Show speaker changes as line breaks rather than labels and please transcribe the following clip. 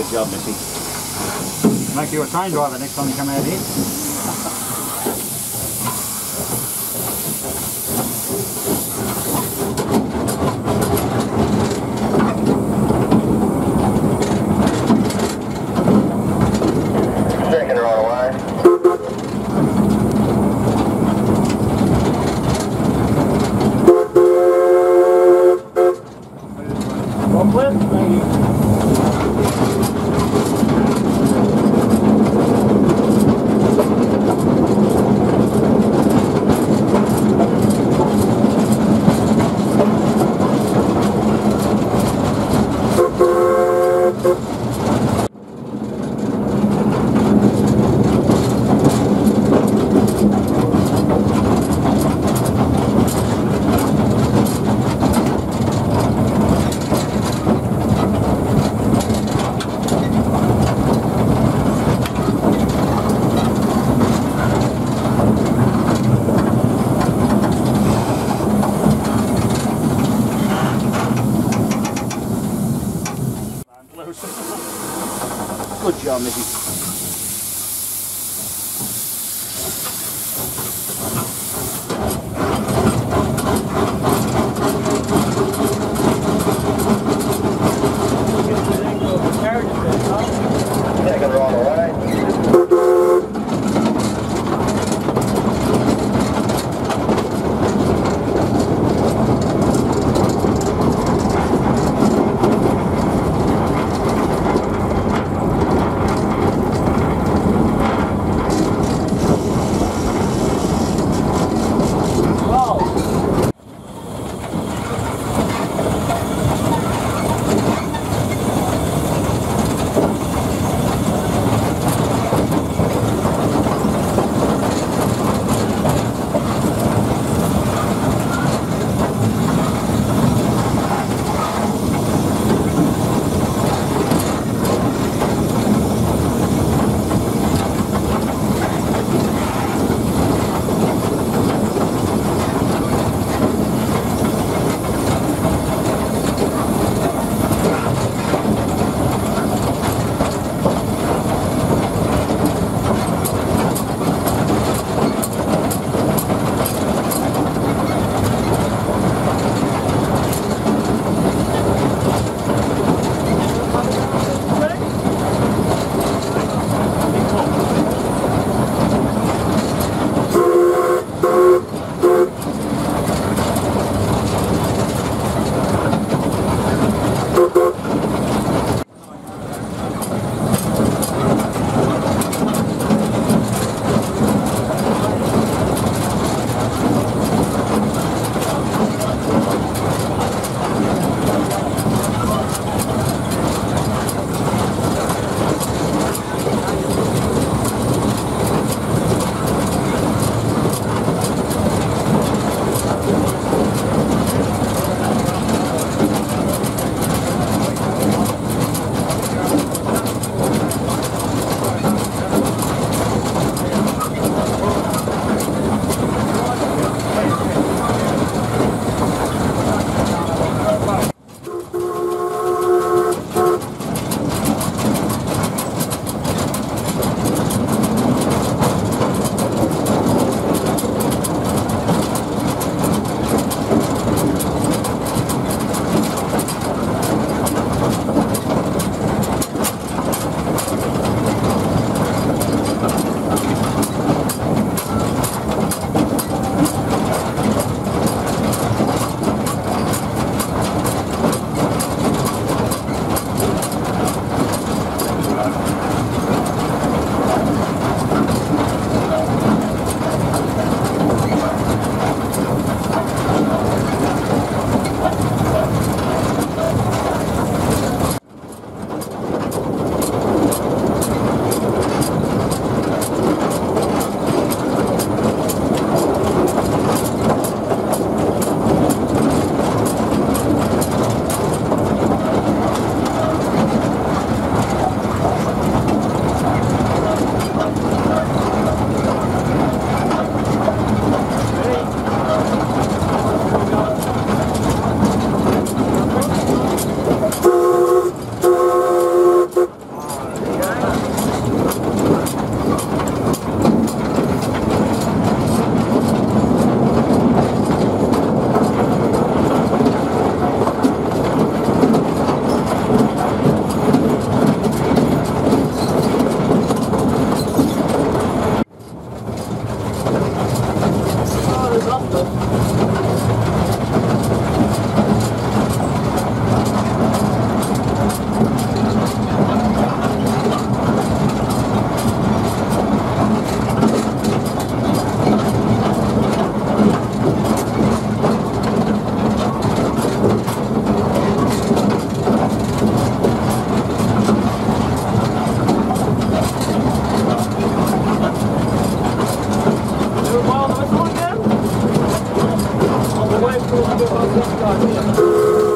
Good job, Missy.
Make you a train driver next time you come out here.
Job, Missy. Thank you.